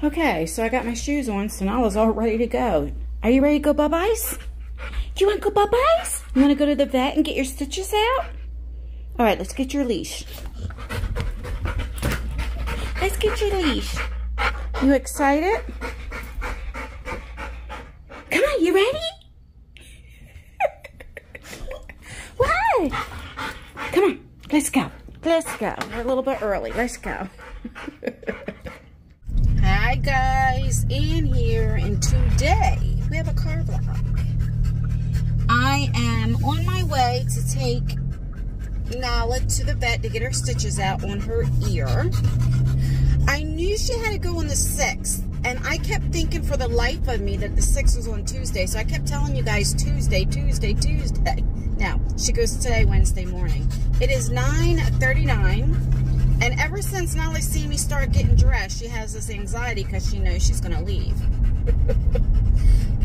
Okay, so I got my shoes on, so Nala's all ready to go. Are you ready to go bye-byes? Do you want to go bye-byes? You want to go to the vet and get your stitches out? All right, let's get your leash. Let's get your leash. You excited? Come on, you ready? what? Come on, let's go. Let's go. We're a little bit early. Let's go. Hi guys, Anne here, and today we have a car vlog. I am on my way to take Nala to the vet to get her stitches out on her ear. I knew she had to go on the 6th, and I kept thinking for the life of me that the 6th was on Tuesday, so I kept telling you guys Tuesday, Tuesday, Tuesday. Now, she goes today, Wednesday morning. It is 9.39, and ever since Nala seen me start getting dressed, she has this anxiety because she knows she's going to leave.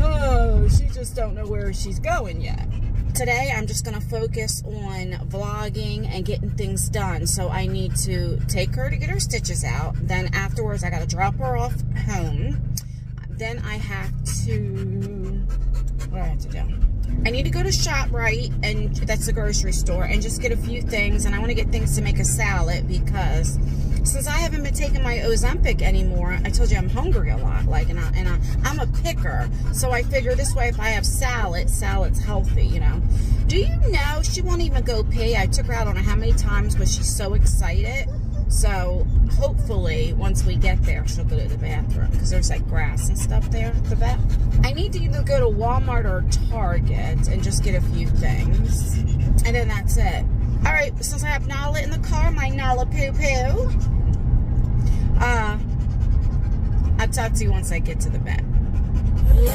oh, she just don't know where she's going yet. Today, I'm just going to focus on vlogging and getting things done. So I need to take her to get her stitches out. Then afterwards, I got to drop her off home. Then I have to, what do I have to do? I need to go to ShopRite, and that's the grocery store, and just get a few things. And I want to get things to make a salad because since I haven't been taking my Ozempic anymore, I told you I'm hungry a lot. Like, and, I, and I, I'm a picker. So I figure this way, if I have salad, salad's healthy, you know. Do you know she won't even go pee? I took her out on how many times, but she's so excited. So hopefully once we get there, she'll go to the bathroom because there's like grass and stuff there at the vet. I need to either go to Walmart or Target and just get a few things. And then that's it. All right, since I have Nala in the car, my Nala poo poo. Uh, I'll talk to you once I get to the vet. Ooh,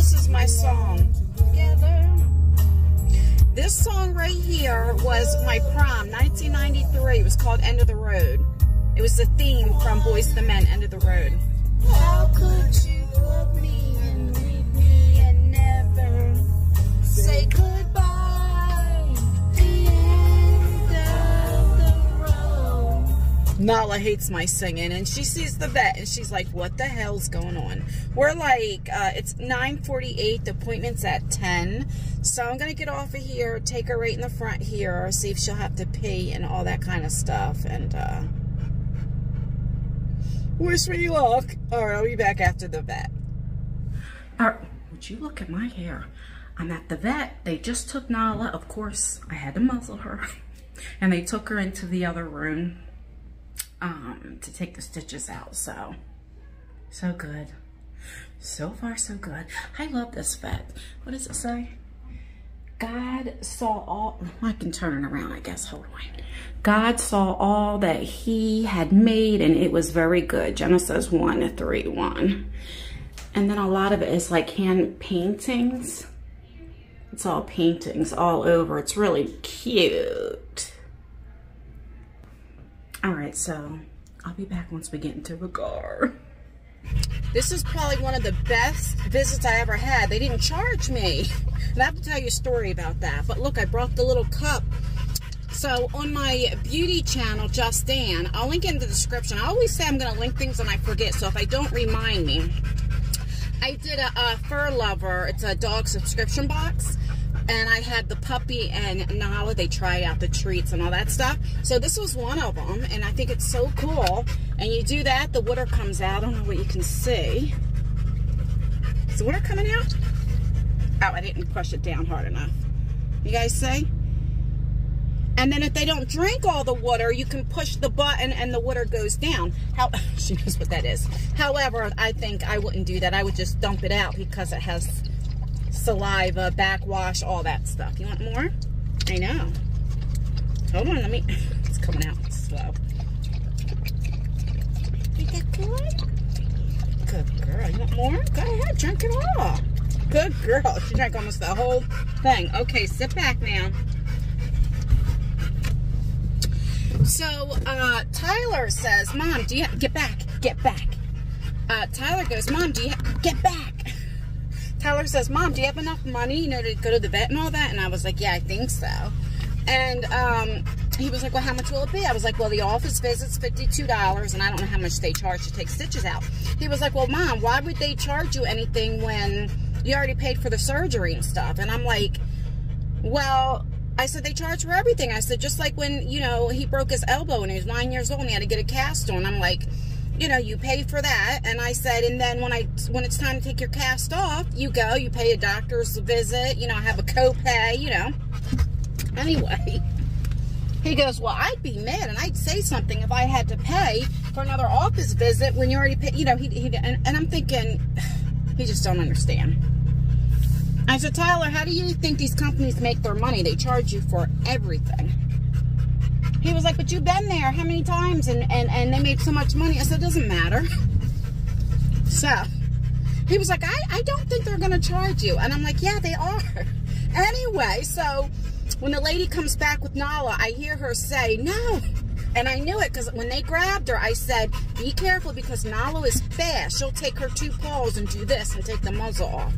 this is my song. Together. This song right here was my prom, 1993. It was called End of the Road. It was the theme from Boyz II Men, End of the Road. How could you love me and leave me and never say goodbye? Nala hates my singing, and she sees the vet, and she's like, "What the hell's going on?" We're like, uh, it's 9:48. The appointment's at 10, so I'm gonna get off of here, take her right in the front here, see if she'll have to pee and all that kind of stuff, and. uh Wish me luck. All right, I'll be back after the vet. All right, would you look at my hair? I'm at the vet. They just took Nala. Of course, I had to muzzle her. And they took her into the other room um, to take the stitches out. So, so good. So far, so good. I love this vet. What does it say? God saw all, I can turn it around, I guess, hold on. God saw all that he had made and it was very good. Genesis 1 3 1. And then a lot of it is like hand paintings. It's all paintings all over. It's really cute. All right, so I'll be back once we get into the car. This is probably one of the best visits I ever had. They didn't charge me. And I have to tell you a story about that. But look, I brought the little cup. So on my beauty channel, Just Anne, I'll link it in the description. I always say I'm going to link things and I forget. So if I don't, remind me. I did a, a fur lover. It's a dog subscription box and I had the puppy and Nala, they try out the treats and all that stuff. So this was one of them, and I think it's so cool. And you do that, the water comes out. I don't know what you can see. Is the water coming out? Oh, I didn't push it down hard enough. You guys see? And then if they don't drink all the water, you can push the button and the water goes down. How She knows what that is. However, I think I wouldn't do that. I would just dump it out because it has saliva, backwash, all that stuff. You want more? I know. Hold on, let me, it's coming out slow. Is that good? Good girl. You want more? Go ahead, drink it all. Good girl. She drank almost the whole thing. Okay, sit back now. So, uh, Tyler says, Mom, do you, get back, get back. Uh, Tyler goes, Mom, do you, get back. Tyler says, Mom, do you have enough money, you know, to go to the vet and all that? And I was like, yeah, I think so. And um, he was like, well, how much will it be? I was like, well, the office visit's $52, and I don't know how much they charge to take stitches out. He was like, well, Mom, why would they charge you anything when you already paid for the surgery and stuff? And I'm like, well, I said, they charge for everything. I said, just like when, you know, he broke his elbow and he was nine years old and he had to get a cast on. I'm like, you know, you pay for that. And I said, and then when I when it's time to take your cast off, you go, you pay a doctor's visit, you know, have a copay, you know. Anyway, he goes, well, I'd be mad and I'd say something if I had to pay for another office visit when you already paid, you know, he, he and, and I'm thinking, he just don't understand. I said, Tyler, how do you think these companies make their money? They charge you for everything. He was like, but you've been there how many times and, and, and they made so much money. I said, it doesn't matter. So he was like, I, I don't think they're going to charge you. And I'm like, yeah, they are. Anyway, so when the lady comes back with Nala, I hear her say, no. And I knew it because when they grabbed her, I said, be careful because Nala is fast. She'll take her two paws and do this and take the muzzle off.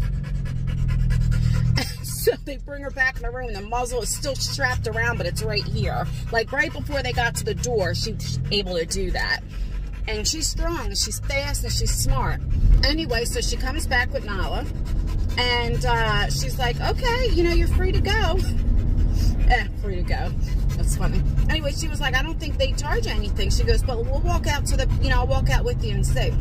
They bring her back in the room. The muzzle is still strapped around, but it's right here. Like right before they got to the door, she's able to do that. And she's strong, and she's fast, and she's smart. Anyway, so she comes back with Nala. And uh, she's like, okay, you know, you're free to go. eh, free to go. That's funny. Anyway, she was like, I don't think they charge anything. She goes, but we'll walk out to the, you know, I'll walk out with you and see.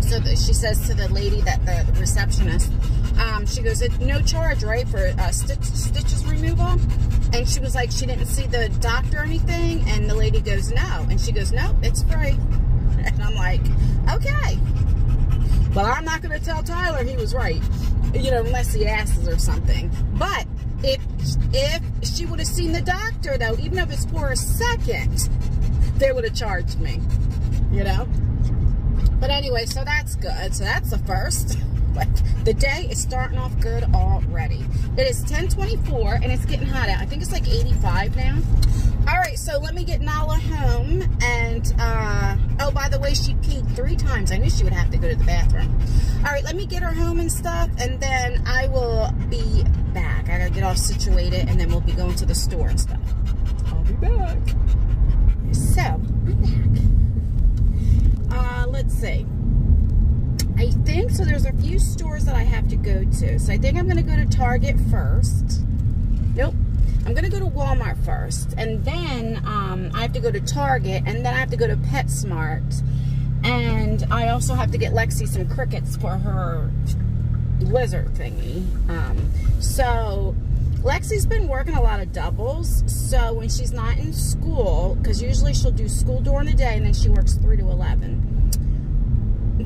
So the, she says to the lady that the, the receptionist, um, she goes, no charge, right, for uh, stitch, stitches removal? And she was like, she didn't see the doctor or anything? And the lady goes, no. And she goes, no, it's free. And I'm like, okay. Well, I'm not going to tell Tyler he was right, you know, unless he asks or something. But if if she would have seen the doctor, though, even if it's for a second, they would have charged me, you know? But anyway, so that's good. So that's the first. The day is starting off good already. It is 1024 and it's getting hot out. I think it's like 85 now. All right, so let me get Nala home. And, uh, oh, by the way, she peed three times. I knew she would have to go to the bathroom. All right, let me get her home and stuff. And then I will be back. I got to get all situated and then we'll be going to the store and stuff. I'll be back. So, I'm back. Uh, let's see. I think, so there's a few stores that I have to go to. So I think I'm going to go to Target first. Nope. I'm going to go to Walmart first. And then um, I have to go to Target. And then I have to go to PetSmart. And I also have to get Lexi some crickets for her lizard thingy. Um, so Lexi's been working a lot of doubles. So when she's not in school, because usually she'll do school during the day and then she works 3 to 11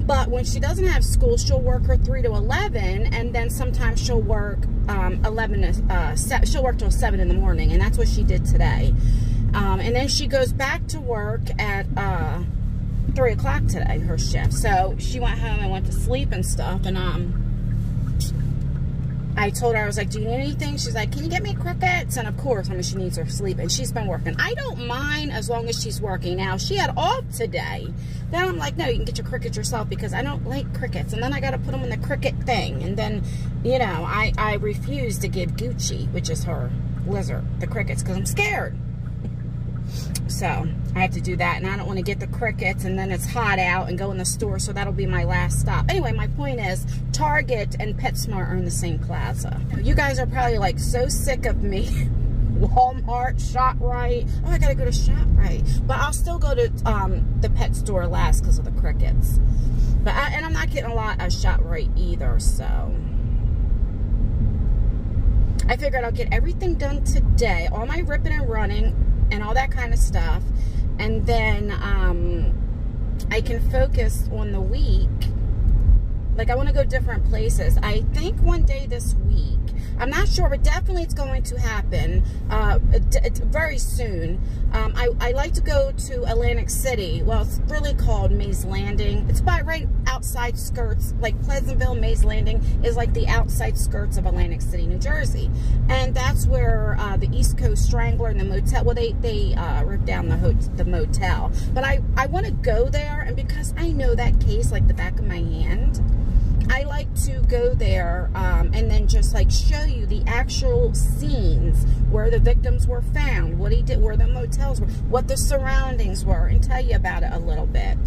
but when she doesn't have school, she'll work her 3 to 11, and then sometimes she'll work um, 11 to, uh, she'll work till 7 in the morning, and that's what she did today. Um, and then she goes back to work at uh, 3 o'clock today, her shift. So she went home and went to sleep and stuff, and um, I told her, I was like, do you need anything? She's like, can you get me crickets? And of course, I mean, she needs her sleep. And she's been working. I don't mind as long as she's working. Now, she had off today. Then I'm like, no, you can get your crickets yourself because I don't like crickets. And then I got to put them in the cricket thing. And then, you know, I, I refuse to give Gucci, which is her lizard, the crickets because I'm scared. So I have to do that. And I don't want to get the crickets and then it's hot out and go in the store. So that'll be my last stop. Anyway, my point is Target and PetSmart are in the same plaza. You guys are probably like so sick of me. Walmart, ShopRite. Oh, I gotta go to ShopRite. But I'll still go to um, the pet store last because of the crickets. But I, and I'm not getting a lot of ShopRite either, so I figured I'll get everything done today. All my ripping and running and all that kind of stuff. And then um, I can focus on the week. Like I want to go different places. I think one day this week I'm not sure, but definitely it's going to happen uh, very soon. Um, I, I, like to go to Atlantic City. Well, it's really called Mays Landing. It's by right outside skirts, like Pleasantville, Mays Landing is like the outside skirts of Atlantic City, New Jersey. And that's where uh, the East Coast Strangler and the motel, well, they, they uh, ripped down the, the motel. But I, I want to go there, and because I know that case like the back of my hand, I like to go there um, and then just like show you the actual scenes where the victims were found, what he did, where the motels were, what the surroundings were, and tell you about it a little bit.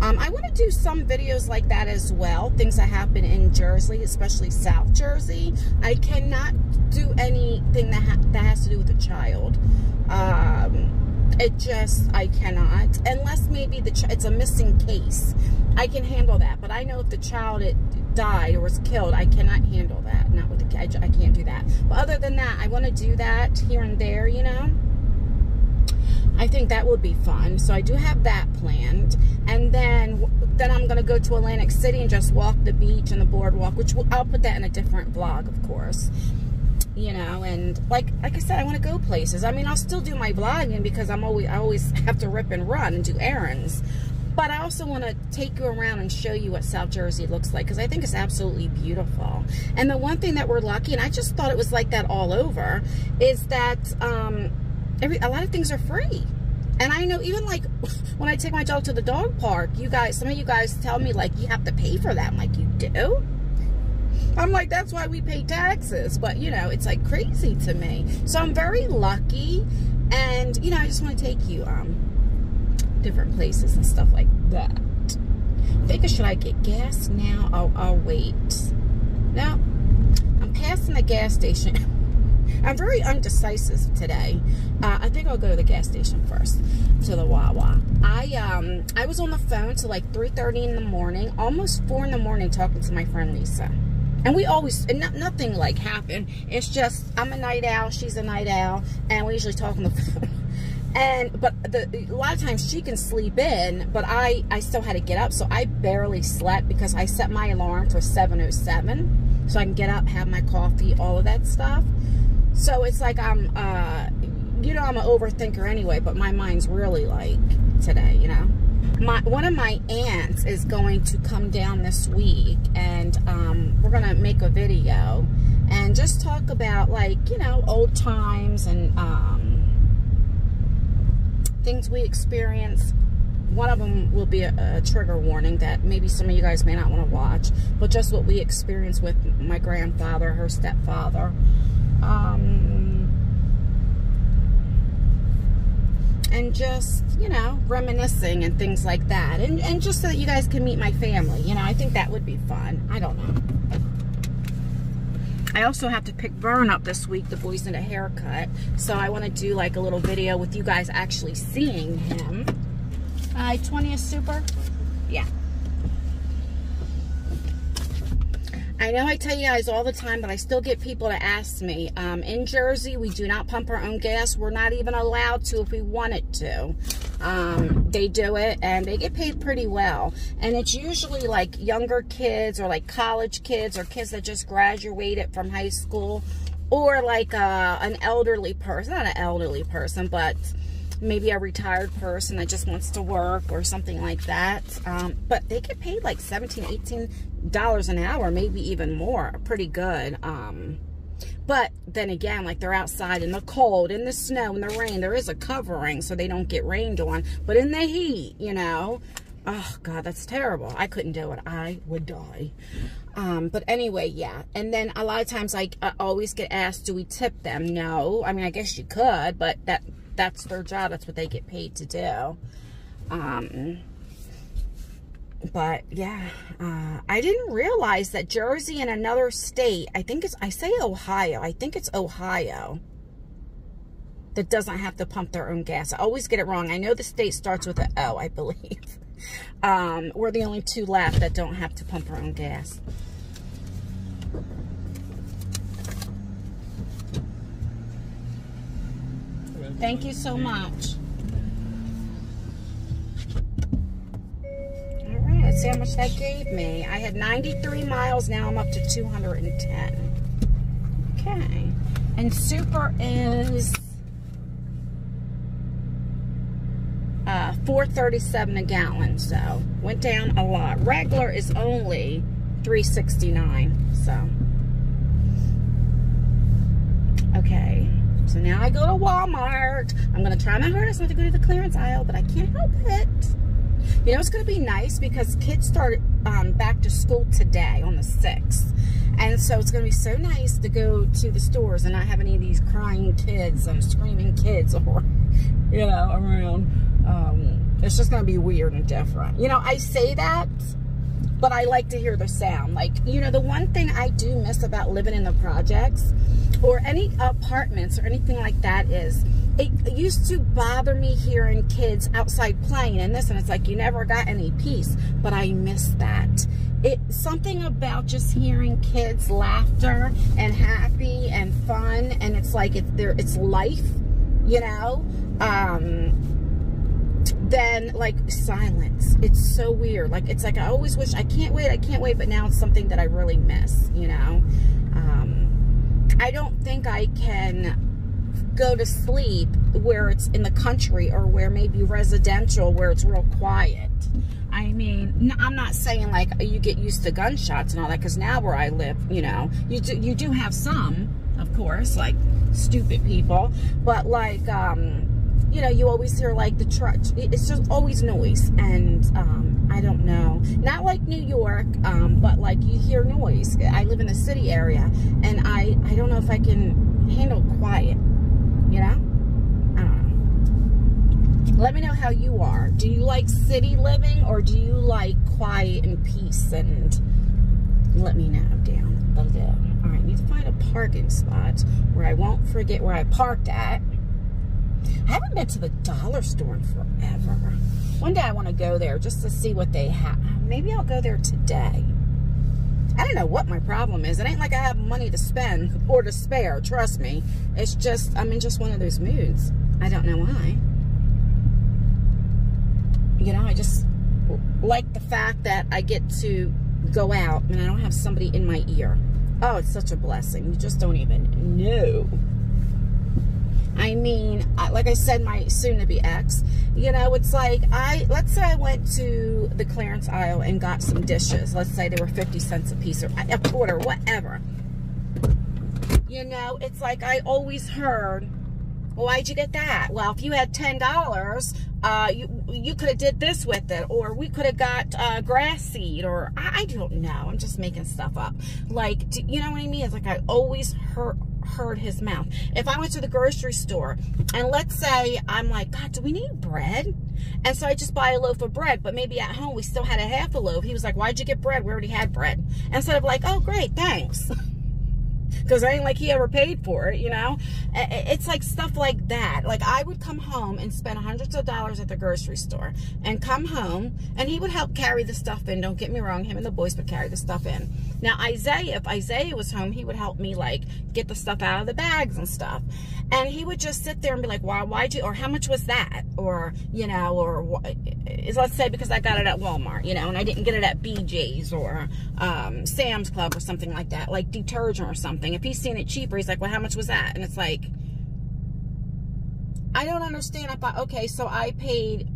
Um, I want to do some videos like that as well, things that happen in Jersey, especially South Jersey. I cannot do anything that, ha that has to do with a child. Um, it just, I cannot. Unless maybe the it's a missing case. I can handle that. But I know if the child it died or was killed, I cannot handle that. Not with the kid. I can't do that. But other than that, I want to do that here and there, you know. I think that would be fun. So I do have that planned. And then then I'm going to go to Atlantic City and just walk the beach and the boardwalk, which will, I'll put that in a different vlog, of course you know and like like i said i want to go places i mean i'll still do my vlogging because i'm always i always have to rip and run and do errands but i also want to take you around and show you what south jersey looks like because i think it's absolutely beautiful and the one thing that we're lucky and i just thought it was like that all over is that um every a lot of things are free and I know even like when I take my dog to the dog park, you guys, some of you guys tell me like you have to pay for that. I'm like, you do? I'm like, that's why we pay taxes. But, you know, it's like crazy to me. So I'm very lucky. And, you know, I just want to take you um, different places and stuff like that. Thinking, should I get gas now? I'll, I'll wait. No, I'm passing the gas station. I'm very undecisive today. Uh, I think I'll go to the gas station first, to the Wawa. I um I was on the phone till like 3.30 in the morning, almost 4 in the morning talking to my friend Lisa. And we always, and not, nothing like happened. It's just, I'm a night owl, she's a night owl, and we usually talk on the phone. And, but the, a lot of times she can sleep in, but I, I still had to get up. So I barely slept because I set my alarm for 7.07. So I can get up, have my coffee, all of that stuff. So it's like I'm, uh, you know, I'm an overthinker anyway, but my mind's really like today, you know my one of my aunts is going to come down this week and um, we're gonna make a video and just talk about like you know old times and um, things we experience, one of them will be a, a, trigger warning that maybe some of you guys may not want to watch but just what we experienced with my grandfather her stepfather um, and just, you know, reminiscing and things like that. And, and just so that you guys can meet my family. You know, I think that would be fun. I don't know. I also have to pick Vern up this week. The boys need a haircut. So I want to do like a little video with you guys actually seeing him. Uh, 20th Super? Yeah. I know I tell you guys all the time, but I still get people to ask me. Um, in Jersey, we do not pump our own gas. We're not even allowed to if we wanted to. Um, they do it, and they get paid pretty well. And it's usually like younger kids or like college kids or kids that just graduated from high school or like uh, an elderly person. Not an elderly person, but maybe a retired person that just wants to work or something like that. Um, but they get paid like 17 $18 an hour, maybe even more. Pretty good. Um, but then again, like they're outside in the cold, in the snow, in the rain, there is a covering so they don't get rained on. But in the heat, you know, oh God, that's terrible. I couldn't do it. I would die. Um, but anyway, yeah. And then a lot of times I, I always get asked, do we tip them? No. I mean, I guess you could, but that that's their job. That's what they get paid to do. Um, but yeah, uh, I didn't realize that Jersey and another state, I think it's, I say Ohio, I think it's Ohio, that doesn't have to pump their own gas. I always get it wrong. I know the state starts with an O, I believe. Um, we're the only two left that don't have to pump our own gas. Thank you so much. Let's see how much that gave me. I had 93 miles, now I'm up to 210. Okay. And super is uh, 437 a gallon, so went down a lot. Regular is only 369, so. Okay. So now I go to Walmart. I'm to try my hardest not to go to the clearance aisle, but I can't help it. You know, it's going to be nice because kids start um, back to school today on the 6th. And so it's going to be so nice to go to the stores and not have any of these crying kids and screaming kids or, you know, around. Um, it's just going to be weird and different. You know, I say that, but I like to hear the sound. Like, you know, the one thing I do miss about living in the projects or any apartments or anything like that is it used to bother me hearing kids outside playing and this and it's like you never got any peace but I miss that. It something about just hearing kids laughter and happy and fun and it's like it's there it's life you know? Um then like silence. It's so weird. Like it's like I always wish I can't wait I can't wait but now it's something that I really miss you know? Um I don't think I can go to sleep where it's in the country or where maybe residential where it's real quiet. I mean, I'm not saying like you get used to gunshots and all that because now where I live, you know, you do, you do have some, of course, like stupid people, but like, um, you know, you always hear like the truck. It's just always noise, and um, I don't know. Not like New York, um, but like you hear noise. I live in a city area, and I I don't know if I can handle quiet you know? I don't know. Let me know how you are. Do you like city living or do you like quiet and peace? And let me know down below. All right, need to find a parking spot where I won't forget where I parked at. I haven't been to the dollar store in forever. One day I want to go there just to see what they have. Maybe I'll go there today. I don't know what my problem is. It ain't like I have money to spend or to spare. Trust me. It's just, I'm in just one of those moods. I don't know why. You know, I just like the fact that I get to go out and I don't have somebody in my ear. Oh, it's such a blessing. You just don't even know. I mean, like I said, my soon-to-be ex, you know, it's like I, let's say I went to the clearance aisle and got some dishes. Let's say they were 50 cents a piece or a quarter, whatever. You know, it's like I always heard, why'd you get that? Well, if you had $10, uh, you, you could have did this with it, or we could have got uh, grass seed, or I, I, don't know. I'm just making stuff up. Like, do, you know what I mean? It's like I always heard heard his mouth. If I went to the grocery store and let's say I'm like, God, do we need bread? And so I just buy a loaf of bread, but maybe at home we still had a half a loaf. He was like, why'd you get bread? We already had bread. Instead of like, oh, great, thanks. because I ain't like he ever paid for it, you know? It's like stuff like that. Like I would come home and spend hundreds of dollars at the grocery store and come home and he would help carry the stuff in. Don't get me wrong, him and the boys would carry the stuff in. Now Isaiah, if Isaiah was home, he would help me like get the stuff out of the bags and stuff. And he would just sit there and be like, why, why'd you, or how much was that? Or, you know, or let's say because I got it at Walmart, you know, and I didn't get it at BJ's or um, Sam's Club or something like that, like detergent or something. If he's seen it cheaper, he's like, well, how much was that? And it's like, I don't understand. I thought, okay, so I paid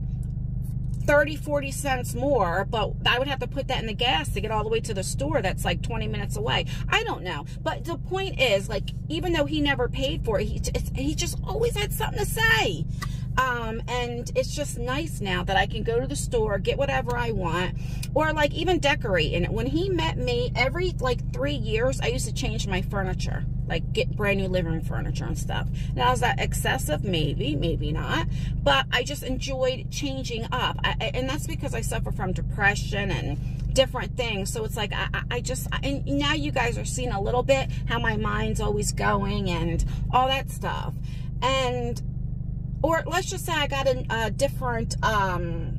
30, 40 cents more, but I would have to put that in the gas to get all the way to the store that's like 20 minutes away. I don't know. But the point is, like, even though he never paid for it, he, he just always had something to say. Um, and it's just nice now that I can go to the store, get whatever I want, or like even decorate. And when he met me, every like three years, I used to change my furniture, like get brand new living room furniture and stuff. Now, is that excessive? Maybe, maybe not. But I just enjoyed changing up. I, and that's because I suffer from depression and different things. So it's like, I, I just, and now you guys are seeing a little bit how my mind's always going and all that stuff. And or let's just say I got a, a different, um,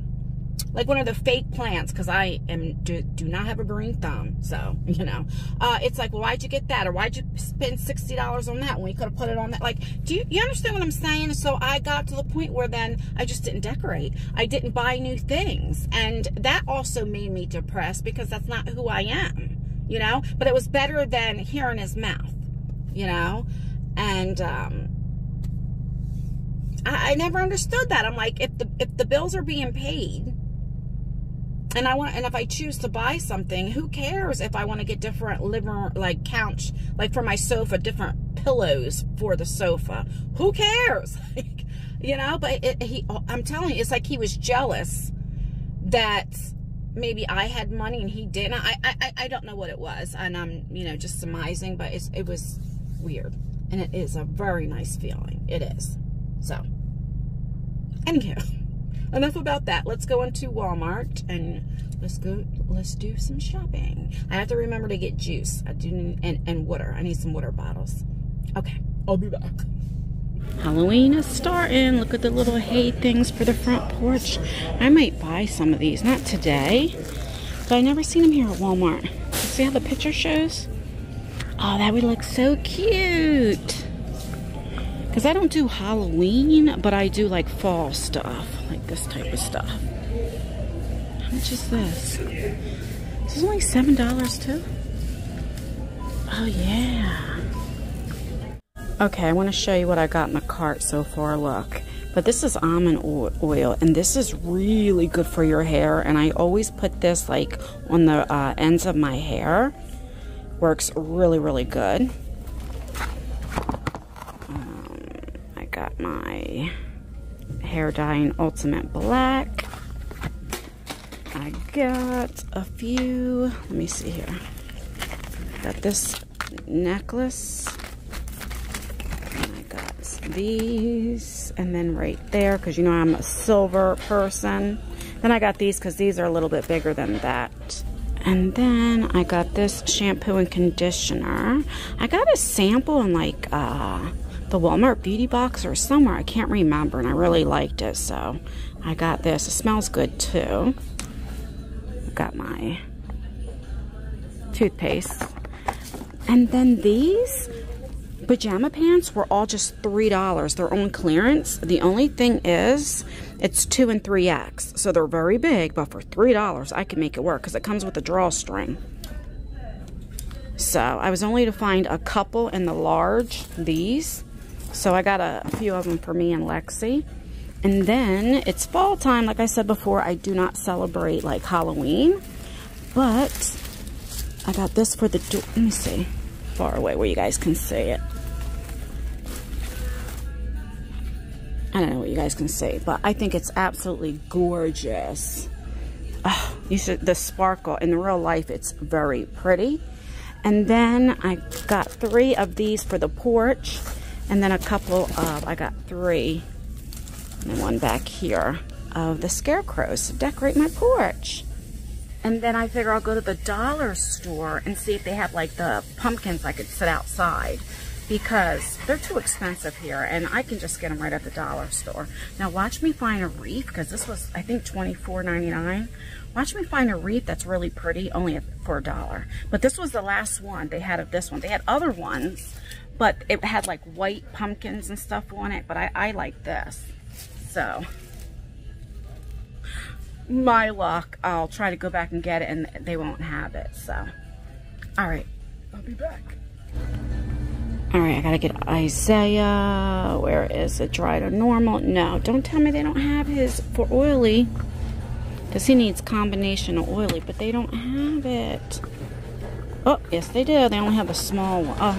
like one of the fake plants because I am do, do, not have a green thumb. So, you know, uh, it's like, well, why'd you get that? Or why'd you spend $60 on that when you could have put it on that? Like, do you, you understand what I'm saying? So I got to the point where then I just didn't decorate. I didn't buy new things. And that also made me depressed because that's not who I am, you know? But it was better than hearing his mouth, you know? And, um, I, I never understood that. I'm like, if the if the bills are being paid, and I want and if I choose to buy something, who cares if I want to get different living like couch like for my sofa, different pillows for the sofa? Who cares? you know, but it, he I'm telling you, it's like he was jealous that maybe I had money and he didn't. I, I, I don't know what it was. And I'm, you know, just surmising, but it's, it was weird. And it is a very nice feeling. It is. So, anywho, enough about that. Let's go into Walmart and let's go, let's do some shopping. I have to remember to get juice. I do need, and, and water. I need some water bottles. Okay, I'll be back. Halloween is starting. Look at the little hay things for the front porch. I might buy some of these. Not today, but I never seen them here at Walmart. See how the picture shows? Oh, that would look so cute. Because I don't do Halloween, but I do like fall stuff. Like this type of stuff. How much is this? This is only $7 too? Oh, yeah. Okay, I want to show you what I got in the cart so far. Look. But this is almond oil, and this is really good for your hair. And I always put this like on the uh, ends of my hair. Works really, really good. Um, I got my hair dye in Ultimate Black. I got a few, let me see here. Got this necklace And I got these and then right there because you know I'm a silver person. Then I got these because these are a little bit bigger than that. And then I got this shampoo and conditioner. I got a sample in like uh, the Walmart beauty box or somewhere. I can't remember and I really liked it. So I got this. It smells good too. Got my toothpaste. And then these Pajama pants were all just $3. They're on clearance. The only thing is, it's 2 and 3X. So they're very big, but for $3, I can make it work because it comes with a drawstring. So I was only to find a couple in the large, these. So I got a, few of them for me and Lexi. And then it's fall time. Like I said before, I do not celebrate like Halloween. But I got this for the, door. let me see, far away where you guys can see it. I don't know what you guys can see, but I think it's absolutely gorgeous. Oh, you should, the sparkle. In real life, it's very pretty. And then I got three of these for the porch. And then a couple of, I got three, and one back here, of the scarecrows to decorate my porch. And then I figure I'll go to the dollar store and see if they have like the pumpkins I could sit outside because they're too expensive here and I can just get them right at the dollar store. Now watch me find a wreath because this was I think $24.99. Watch me find a wreath that's really pretty only for a dollar. But this was the last one they had of this one. They had other ones but it had like white pumpkins and stuff on it but I, I like this. So my luck I'll try to go back and get it and they won't have it so all right I'll be back. All right, I gotta get Isaiah. Where is it? Dry to normal? No, don't tell me they don't have his for oily. Because he needs combination of oily, but they don't have it. Oh, yes they do. They only have a small one. Oh,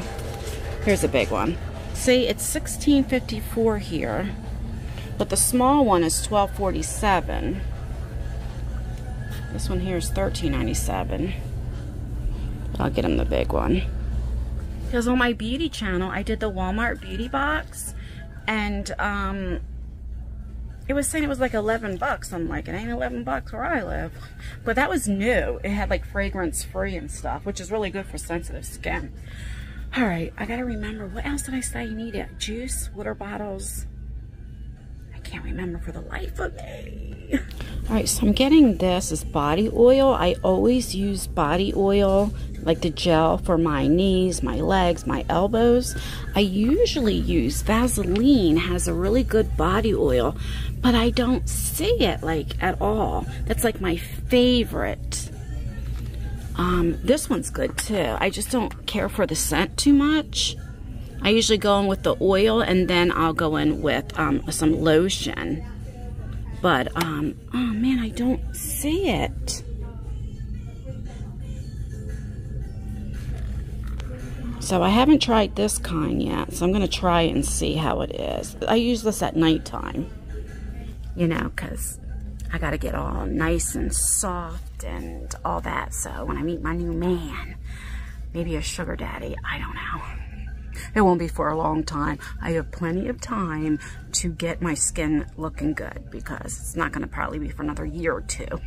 here's a big one. See, it's 1654 here. But the small one is 1247. This one here is 1397. I'll get him the big one. Because on my beauty channel, I did the Walmart beauty box. And um, it was saying it was like 11 bucks. I'm like, it ain't 11 bucks where I live. But that was new. It had like fragrance free and stuff, which is really good for sensitive skin. All right, I gotta remember, what else did I say you needed? Juice, water bottles. I can't remember for the life of me. All right, so I'm getting this as body oil. I always use body oil like the gel for my knees, my legs, my elbows. I usually use Vaseline has a really good body oil, but I don't see it like at all. That's like my favorite. Um, this one's good too. I just don't care for the scent too much. I usually go in with the oil and then I'll go in with um, some lotion. But, um, oh man, I don't see it. So I haven't tried this kind yet, so I'm going to try and see how it is. I use this at nighttime, you know, because I got to get all nice and soft and all that. So when I meet my new man, maybe a sugar daddy, I don't know. It won't be for a long time. I have plenty of time to get my skin looking good because it's not to probably be for another year or two.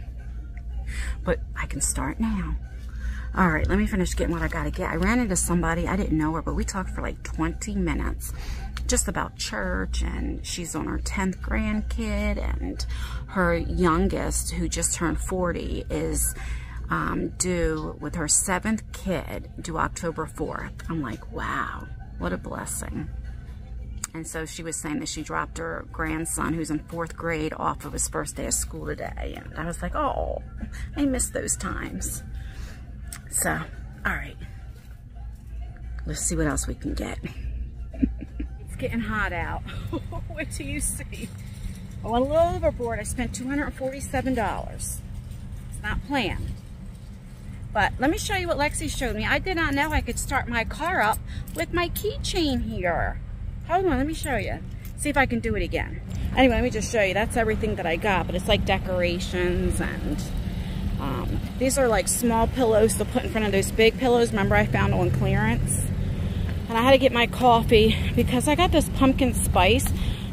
But I can start now. All right, let me finish getting what I got to get. I ran into somebody, I didn't know her, but we talked for like 20 minutes just about church and she's on her 10th grandkid and her youngest who just turned 40 is um, due with her seventh kid due October 4th. I'm like, wow, what a blessing. And so she was saying that she dropped her grandson, who's in fourth grade, off of his first day of school today. And I was like, oh, I miss those times. So, all right. Let's see what else we can get getting hot out. what do you see? I went a little overboard. I spent $247. It's not planned. But let me show you what Lexi showed me. I did not know I could start my car up with my keychain here. Hold on, let me show you. See if I can do it again. Anyway, let me just show you. That's everything that I got, but it's like decorations and um, these are like small pillows to put in front of those big pillows. Remember I found on clearance? And I had to get my coffee because I got this pumpkin spice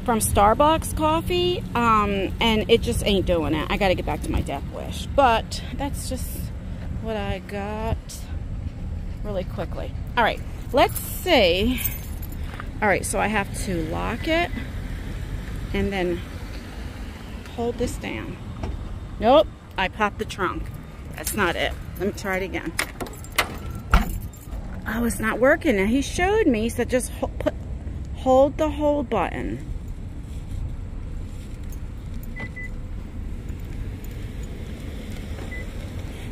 from Starbucks coffee um, and it just ain't doing it. I got to get back to my death wish. But that's just what I got really quickly. All right, let's see. All right, so I have to lock it and then hold this down. Nope, I popped the trunk. That's not it. Let me try it again. Oh, it's not working. And he showed me, said just hold, put, hold the hold button.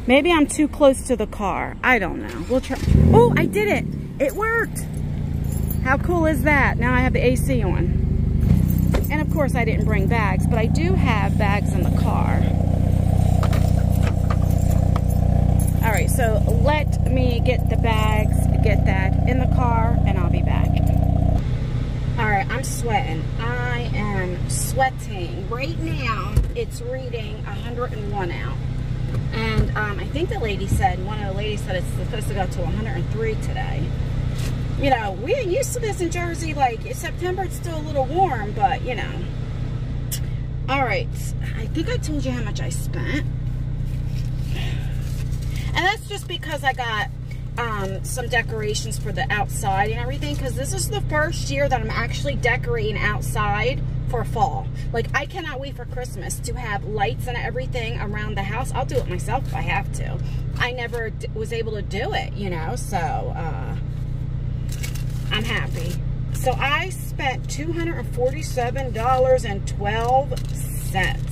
Maybe I'm too close to the car. I don't know. We'll try. Oh, I did it. It worked. How cool is that? Now I have the AC on. And of course I didn't bring bags, but I do have bags in the car. All right, so let me get the bags, get that in the car, and I'll be back. All right, I'm sweating. I am sweating. Right now, it's reading 101 out. And um, I think the lady said, one of the ladies said it's supposed to go to 103 today. You know, we're used to this in Jersey. Like, September, it's still a little warm, but, you know. All right, I think I told you how much I spent. Just because I got um, some decorations for the outside and everything because this is the first year that I'm actually decorating outside for fall. Like, I cannot wait for Christmas to have lights and everything around the house. I'll do it myself if I have to. I never was able to do it, you know, so uh, I'm happy. So I spent $247.12.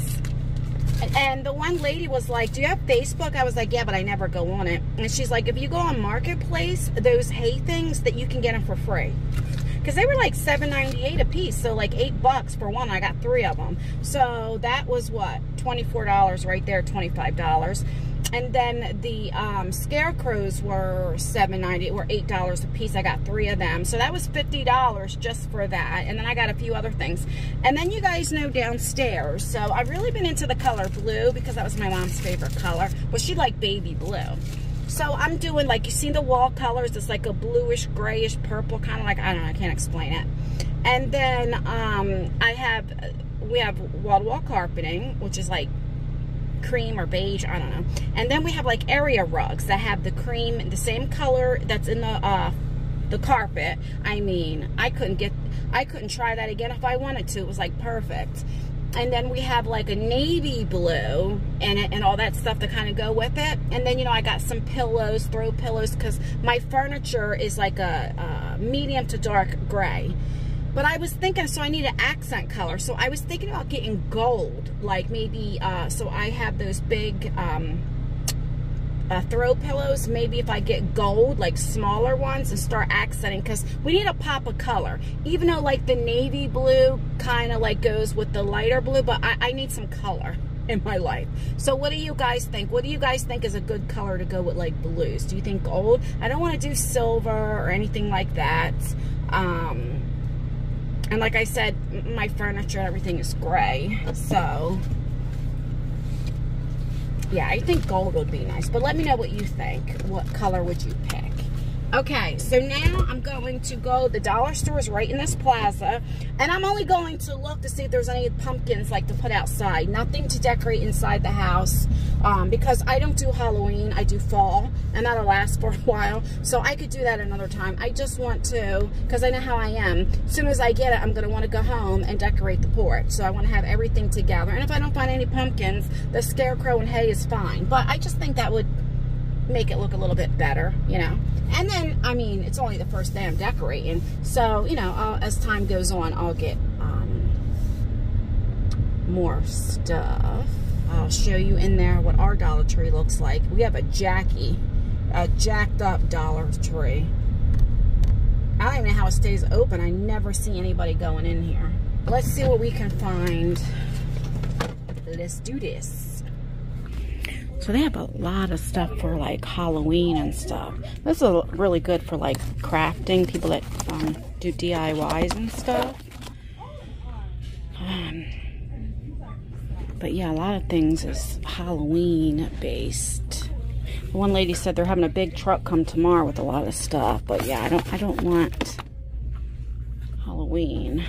And the one lady was like, do you have Facebook? I was like, yeah, but I never go on it. And she's like, if you go on Marketplace, those hay things that you can get them for free. Because they were like $7.98 a piece. So like 8 bucks for one. I got three of them. So that was what? $24 right there, $25. And then the um, scarecrows were $7.90 or $8 a piece. I got three of them. So that was $50 just for that. And then I got a few other things. And then you guys know downstairs. So I've really been into the color blue because that was my mom's favorite color. But she liked baby blue. So I'm doing like, you see the wall colors? It's like a bluish, grayish, purple, kind of like, I don't know, I can't explain it. And then um, I have, we have wall-to-wall -wall carpeting, which is like cream or beige, I don't know. And then we have like area rugs that have the cream, the same color that's in the uh, the carpet. I mean, I couldn't get, I couldn't try that again if I wanted to. It was like perfect. And then we have like a navy blue and and all that stuff to kind of go with it. And then, you know, I got some pillows, throw pillows, because my furniture is like a, a medium to dark gray. But I was thinking, so I need an accent color. So I was thinking about getting gold, like maybe, uh, so I have those big um, uh, throw pillows. Maybe if I get gold, like smaller ones, and start accenting, because we need a pop of color. Even though like the navy blue kind of like goes with the lighter blue, but I, I need some color in my life. So what do you guys think? What do you guys think is a good color to go with like blues? Do you think gold? I don't want to do silver or anything like that. Um, and like I said, my furniture and everything is gray. So, yeah, I think gold would be nice. But let me know what you think. What color would you pick? Okay, so now I'm going to go, the dollar store is right in this plaza, and I'm only going to look to see if there's any pumpkins like to put outside. Nothing to decorate inside the house, um, because I don't do Halloween, I do fall, and that'll last for a while, so I could do that another time. I just want to, because I know how I am, as soon as I get it, I'm going to want to go home and decorate the porch, so I want to have everything together, and if I don't find any pumpkins, the scarecrow and hay is fine, but I just think that would make it look a little bit better, you know. And then, I mean, it's only the first day I'm decorating. So, you know, I'll, as time goes on, I'll get um, more stuff. I'll show you in there what our Dollar Tree looks like. We have a Jackie, a jacked up Dollar Tree. I don't even know how it stays open. I never see anybody going in here. Let's see what we can find. Let's do this. So they have a lot of stuff for like Halloween and stuff. This is really good for like crafting, people that um, do DIYs and stuff. Um, but yeah, a lot of things is Halloween based. One lady said they're having a big truck come tomorrow with a lot of stuff. But yeah, I don't I don't want Halloween.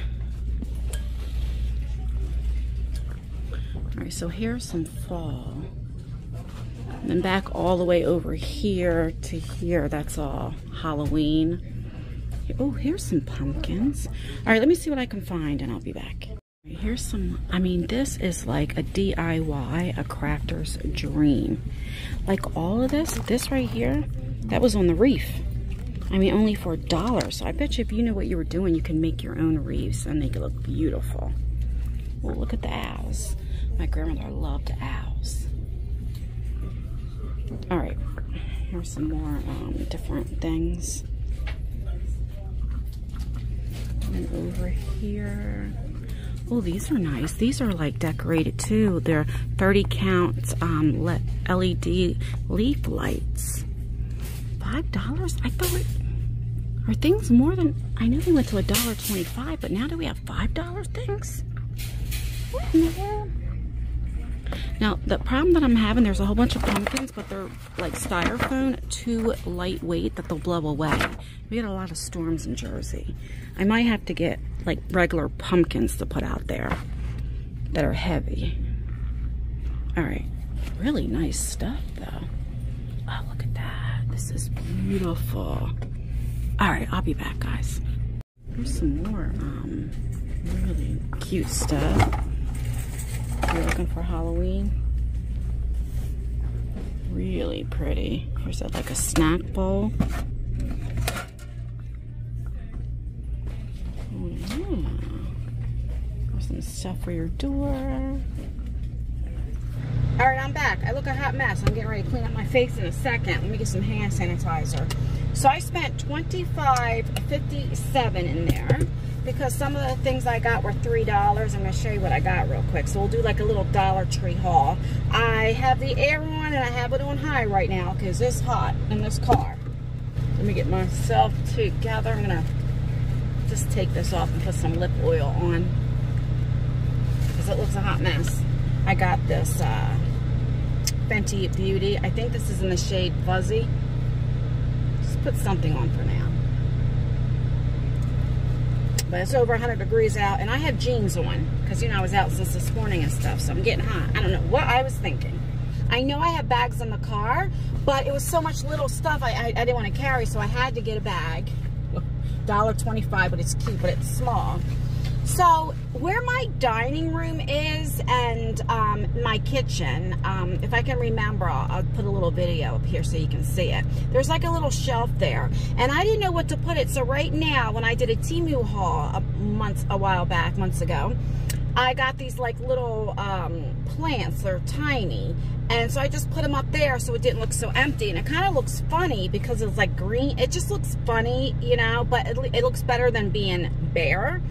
Alright, so here's some fall. And then back all the way over here to here, that's all Halloween. Oh, here's some pumpkins. All right, let me see what I can find and I'll be back. Here's some, I mean, this is like a DIY, a crafter's dream. Like all of this, this right here, that was on the reef. I mean, only for a dollar. So I bet you if you know what you were doing, you can make your own reefs and make it look beautiful. Well, look at the owls. My grandmother loved owls. All right, here's some more um, different things. And over here, oh, these are nice. These are like decorated too. They're 30 count um, LED leaf lights. Five dollars? I thought are things more than I knew they went to a dollar twenty-five, but now do we have five dollar things? What in the world? Now, the problem that I'm having, there's a whole bunch of pumpkins, but they're like styrofoam, too lightweight that they'll blow away. We get a lot of storms in Jersey. I might have to get like regular pumpkins to put out there that are heavy. All right, really nice stuff though. Oh, look at that. This is beautiful. All right, I'll be back, guys. Here's some more um, really cute stuff you're looking for Halloween. Really pretty. Here's that like a snack bowl. Oh, yeah. There's some stuff for your door. All right, I'm back. I look a hot mess. I'm getting ready to clean up my face in a second. Let me get some hand sanitizer. So I spent $25.57 in there because some of the things I got were $3. I'm going to show you what I got real quick. So we'll do like a little Dollar Tree haul. I have the air on and I have it on high right now because it's hot in this car. Let me get myself together. I'm going to just take this off and put some lip oil on because it looks a hot mess. I got this uh, Fenty Beauty. I think this is in the shade Fuzzy. Just put something on for now but it's over 100 degrees out and I have jeans on because you know I was out since this morning and stuff so I'm getting hot I don't know what I was thinking. I know I have bags in the car but it was so much little stuff I, I, I didn't want to carry so I had to get a bag. $1.25 but it's cute but it's small. So where my dining room is and um, my kitchen, um, if I can remember, I'll, I'll, put a little video up here so you can see it. There's like a little shelf there. And I didn't know what to put it. So right now, when I did a Temu haul a, month, a while back, months ago, I got these like little um, plants. They're tiny. And so I just put them up there so it didn't look so empty. And it kind of looks funny because it's like green. It just looks funny, you know, but it, it looks better than being bare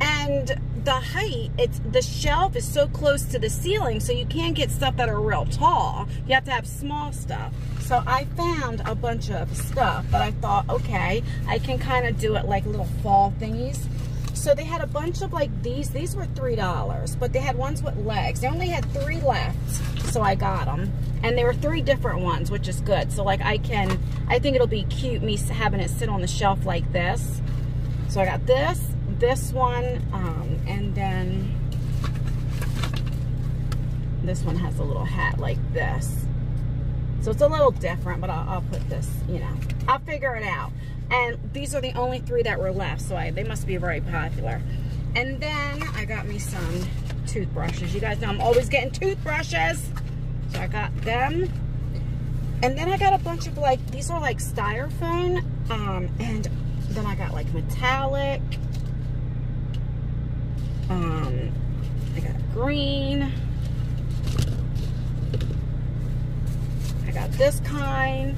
and the height it's the shelf is so close to the ceiling so you can't get stuff that are real tall you have to have small stuff so I found a bunch of stuff but I thought okay I can kind of do it like little fall thingies so they had a bunch of like these these were three dollars but they had ones with legs they only had three left so I got them. And there were three different ones, which is good. So like I can, I think it'll be cute me having it sit on the shelf like this. So I got this, this one, um, and then this one has a little hat like this. So it's a little different, but I'll, I'll, put this, you know, I'll figure it out. And these are the only three that were left, so I, they must be very popular. And then I got me some toothbrushes. You guys know I'm always getting toothbrushes. So I got them. And then I got a bunch of like, these are like styrofoam. Um, and then I got like metallic. Um, I got green. I got this kind.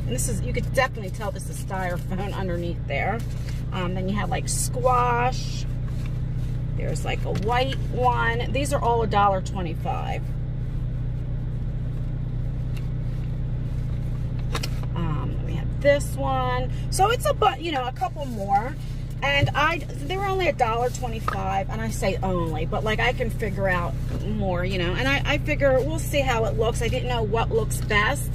And this is, you could definitely tell this is styrofoam underneath there. Um, then you have like squash. There's like a white one. These are all $1.25. Um, we have this one. So it's a, but you know, a couple more. And I, they were only a dollar twenty-five, and I say only, but like I can figure out more, you know. And I, I figure we'll see how it looks. I didn't know what looks best.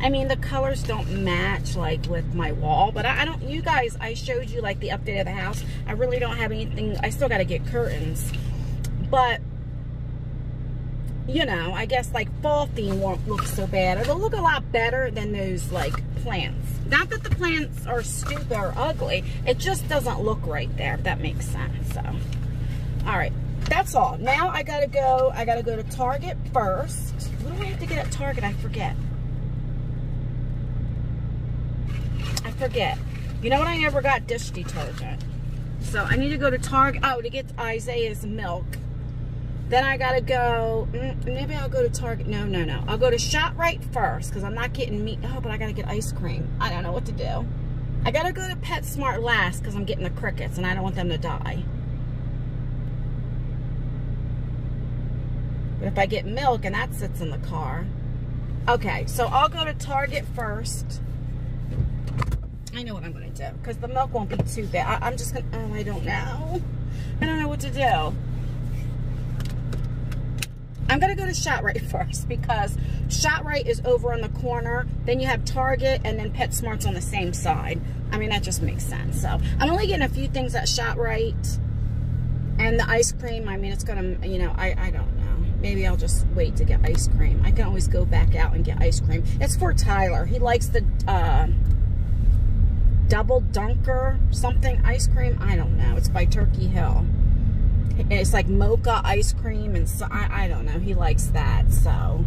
I mean, the colors don't match like with my wall, but I, I, don't, you guys, I showed you like the update of the house. I really don't have anything, I still got to get curtains, but you know, I guess like fall theme won't look so bad. It'll look a lot better than those like plants. Not that the plants are stupid or ugly, it just doesn't look right there, if that makes sense, so. All right, that's all. Now I gotta go, I gotta go to Target first. What do I have to get at Target? I forget. I forget. You know what I never got? Dish detergent. So I need to go to Target. Oh, to get Isaiah's milk. Then I gotta go, mm, maybe I'll go to Target. No, no, no. I'll go to ShopRite first because I'm not getting meat. Oh, but I gotta get ice cream. I don't know what to do. I gotta go to PetSmart last because I'm getting the crickets and I don't want them to die. But if I get milk and that sits in the car. Okay, so I'll go to Target first. I know what I'm to do because the milk won't be too bad. I, am just to, oh, I don't know. I don't know what to do. I'm to go to ShopRite first because ShopRite is over on the corner. Then you have Target and then PetSmart's on the same side. I mean, that just makes sense. So I'm only getting a few things at ShopRite. And the ice cream, I mean, it's to, you know, I, I don't know. Maybe I'll just wait to get ice cream. I can always go back out and get ice cream. It's for Tyler. He likes the, uh, double dunker something ice cream. I don't know. It's by Turkey Hill. It's like mocha ice cream and so I, I don't know. He likes that. So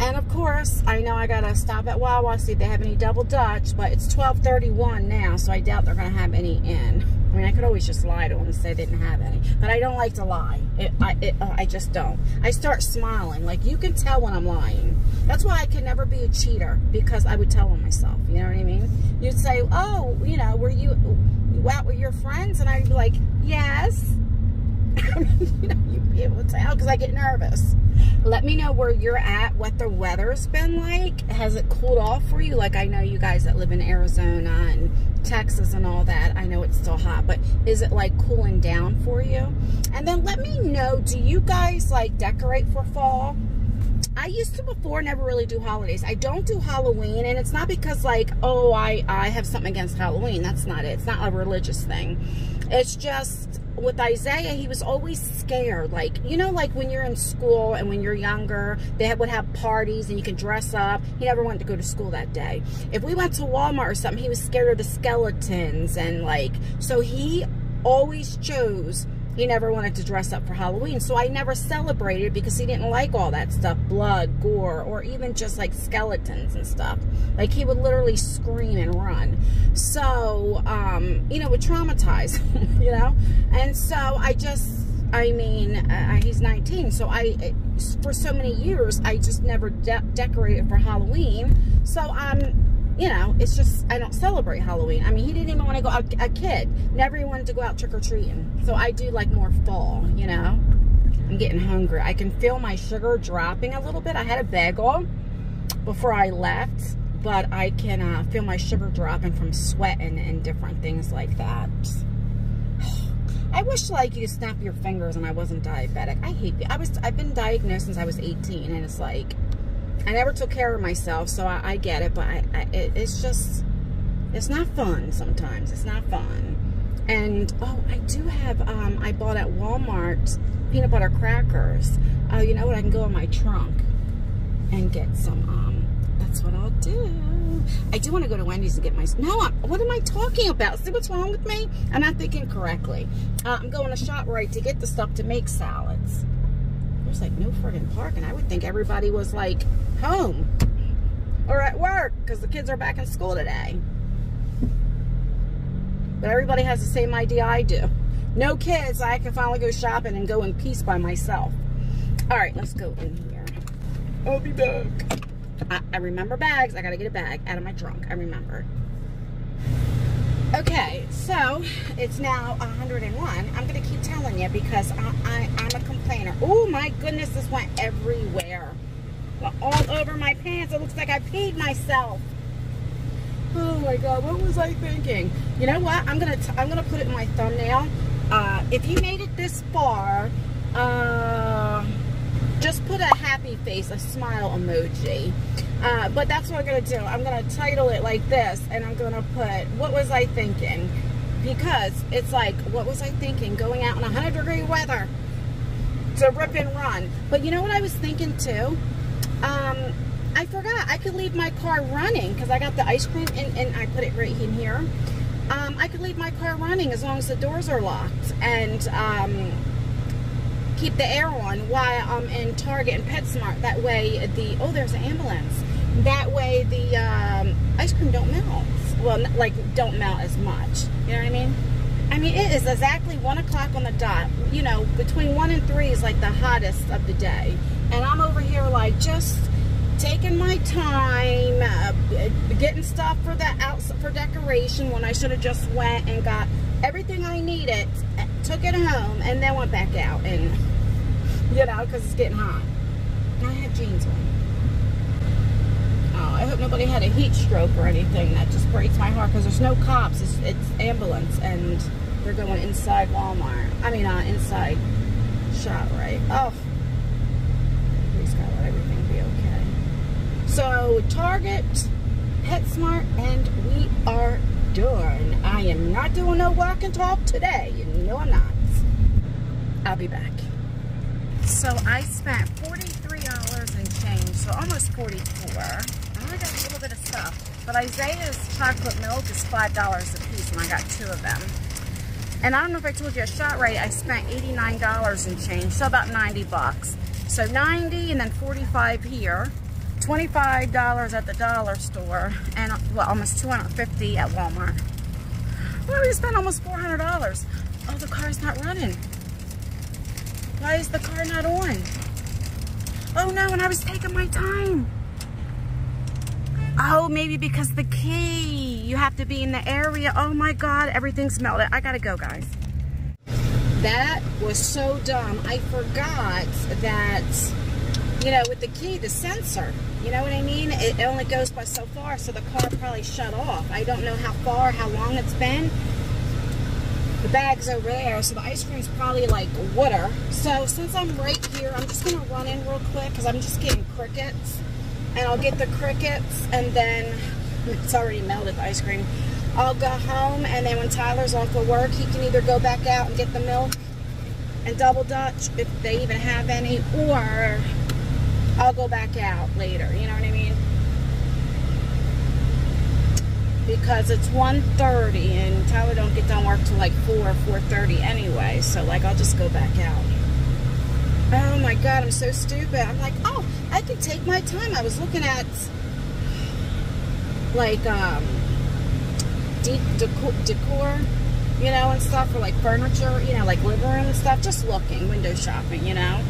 and of course, I know I gotta stop at Wawa see if they have any double Dutch, but it's 12:31 now, so I doubt they're gonna have any in. I mean, I could always just lie to them and say they didn't have any, but I don't like to lie. It, I, it, uh, I just don't. I start smiling. Like you can tell when I'm lying. That's why I can never be a cheater because I would tell on myself. You know what I mean? You'd say, "Oh, you know, were you, you out with your friends?" And I'd be like, "Yes." you know, you'd be able to tell because I get nervous. Let me know where you're at, what the weather's been like. Has it cooled off for you? Like I know you guys that live in Arizona and Texas and all that. I know it's still hot, but is it like cooling down for you? And then let me know, do you guys like decorate for fall? I used to before never really do holidays. I don't do Halloween, and it's not because like, oh, I, I have something against Halloween. That's not it. It's not a religious thing. It's just with Isaiah, he was always scared. Like, you know, like when you're in school and when you're younger, they would have parties and you can dress up. He never wanted to go to school that day. If we went to Walmart or something, he was scared of the skeletons and like, so he always chose he never wanted to dress up for Halloween. So I never celebrated because he didn't like all that stuff, blood, gore, or even just like skeletons and stuff. Like he would literally scream and run. So, um, you know, would traumatize, you know? And so I just, I mean, uh, he's 19. So I, for so many years, I just never de decorated for Halloween. So I'm, you know, it's just, I don't celebrate Halloween. I mean, he didn't even want to go out, a kid, never even wanted to go out trick-or-treating. So I do like more fall, you know. I'm getting hungry. I can feel my sugar dropping a little bit. I had a bagel before I left, but I can uh, feel my sugar dropping from sweating and different things like that. I wish like you could snap your fingers and I wasn't diabetic. I hate I was I've been diagnosed since I was 18 and it's like I never took care of myself, so I, I get it, but I, I it, it's just it's not fun sometimes. It's not fun. And oh, I do have um I bought at Walmart peanut butter crackers. Oh, uh, you know what? I can go in my trunk and get some um that's what I'll do. I do want to go to Wendy's and get my... No, I'm, what am I talking about? See what's wrong with me? I'm not thinking correctly. Uh, I'm going to ShopRite to get the stuff to make salads. There's like no friggin' parking. I would think everybody was like home or at work because the kids are back in school today. But everybody has the same idea I do. No kids, I can finally go shopping and go in peace by myself. All right, let's go in here. I'll be back. I, I remember bags. I got to get a bag out of my trunk. I remember. It's now 101. I'm going to keep telling you because I, I'm a complainer. Oh my goodness, this went everywhere. All over my pants. It looks like I peed myself. Oh my God, what was I thinking? You know what? I'm gonna I'm gonna put it in my thumbnail. Uh, if you made it this far, uh, just put a happy face, a smile emoji. Uh, but that's what I'm going to do. I'm going to title it like this, and I'm going to put, what was I thinking? Because it's like, what was I thinking? Going out in 100 degree weather to rip and run. But you know what I was thinking too? Um, I forgot. I could leave my car running because I got the ice cream and, and I put it right in here. Um, I could leave my car running as long as the doors are locked. And, um, keep the air on while I'm in Target and PetSmart. That way the, oh, there's an ambulance. That way the um, ice cream don't melt. Well, like, don't melt as much. You know what I mean? I mean, it is exactly 1 o'clock on the dot. You know, between 1 and 3 is like the hottest of the day. And I'm over here like just taking my time, uh, getting stuff for the outs for decoration when I should have just went and got everything I needed, took it home, and then went back out and, you know, because it's getting hot. I have jeans on. I hope nobody had a heat stroke or anything. That just breaks my heart because there's no cops. It's, it's ambulance, and they're going inside Walmart. I mean, uh, inside right. Oh, please God, let everything be okay. So, Target, PetSmart, and we are done. I am not doing no walk and talk today. You know I'm not. I'll be back. So I spent $43 and change, so almost 44 I only got a little bit of stuff. But Isaiah's chocolate milk is $5 a piece, and I got two of them. And I don't know if I told you at ShopRite, I spent $89 and change, so about 90 bucks. So 90 and then 45 here. $25 at the dollar store and well almost 250 at Walmart. Well, we spent almost $400. Oh, the car's not running. Why is the car not on? Oh no, and I was taking my time. Oh, maybe because the key. You have to be in the area. Oh my God, everything's melted. I gotta go, guys. That was so dumb. I forgot that you know, with the key, the sensor, you know what I mean? It only goes by so far, so the car probably shut off. I don't know how far, how long it's been. The bag's over there, so the ice cream's probably like water. So since I'm right here, I'm just gonna run in real quick because I'm just getting crickets. And I'll get the crickets and then, it's already melted, ice cream. I'll go home and then when Tyler's off of work, he can either go back out and get the milk and double dutch if they even have any, or I'll go back out later. You know what I mean? Because it's 1.30 and Tyler don't get done work till like 4 or 4.30 anyway. So like I'll just go back out. Oh my God, I'm so stupid. I'm like, oh, I can take my time. I was looking at like um, decor, decor, you know, and stuff for like furniture, you know, like living room and stuff. Just looking, window shopping, you know.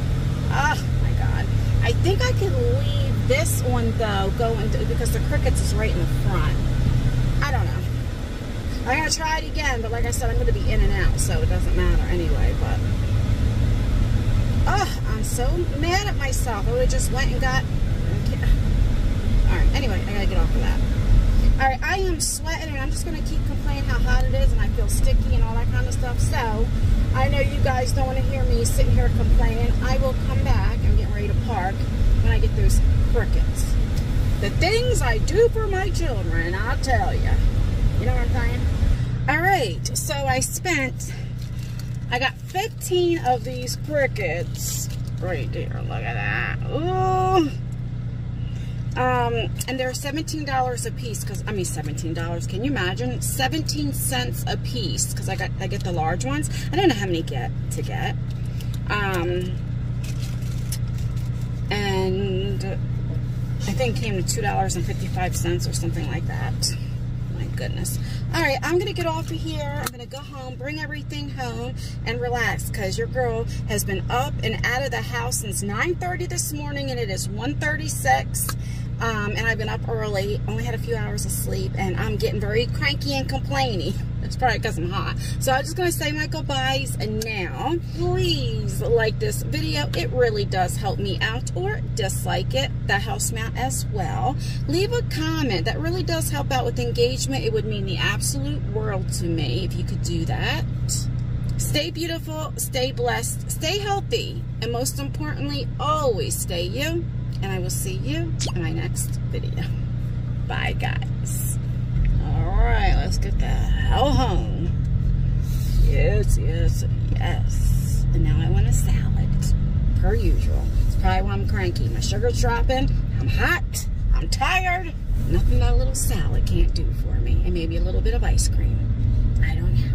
Ah, my god. I think I can leave this one though going to, because the crickets is right in the front. I don't know. I'm to try it again, but like I said, I'm to be in and out, so it doesn't matter anyway, but... Oh, So mad at myself. I would have just went and got... Alright, anyway, I got to get off of that. Alright, I am sweating, and I'm just to keep complaining how hot it is, and I feel sticky and all that kind of stuff, so... I know you guys don't want to hear me sitting here complaining. I will come back. I'm getting ready to park when I get those crickets. The things I do for my children, I'll tell you. You know what I'm saying? All right, so I spent, I got 15 of these crickets right there. Look at that. Ooh. Um, and they're $17 a piece because I mean $17 can you imagine 17 cents a piece because I got I get the large ones I don't know how many get to get um, and I think came to $2.55 or something like that goodness. All right I'm gonna get off of here. I'm gonna go home bring everything home and relax because your girl has been up and out of the house since 9:30 this morning and it is 1:36 um, and I've been up early, only had a few hours of sleep, and I'm getting very cranky and complaining. It's probably because I'm hot. So I'm just going to say my goodbyes, and now, please like this video. It really does help me out, or dislike it, the house mount as well. Leave a comment. That really does help out with engagement. It would mean the absolute world to me if you could do that. Stay beautiful, stay blessed, stay healthy, and most importantly, always stay you and I will see you in my next video. Bye, guys. Right, let's get the hell home. Yes, yes, yes. And now I want a salad, per usual. It's probably why I'm cranky. My sugar's dropping. I'm hot. I'm tired. Nothing that a little salad can't do for me. And maybe a little bit of ice cream. I don't.